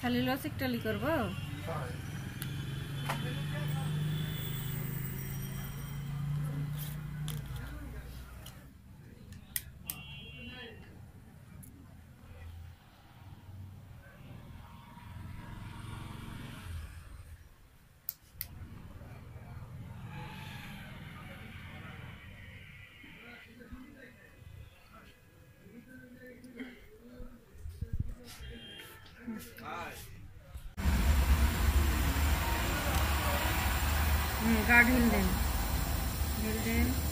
খালি লসিকটা লি করব? হ্যাঁ। गार्ड हिल दें हिल दें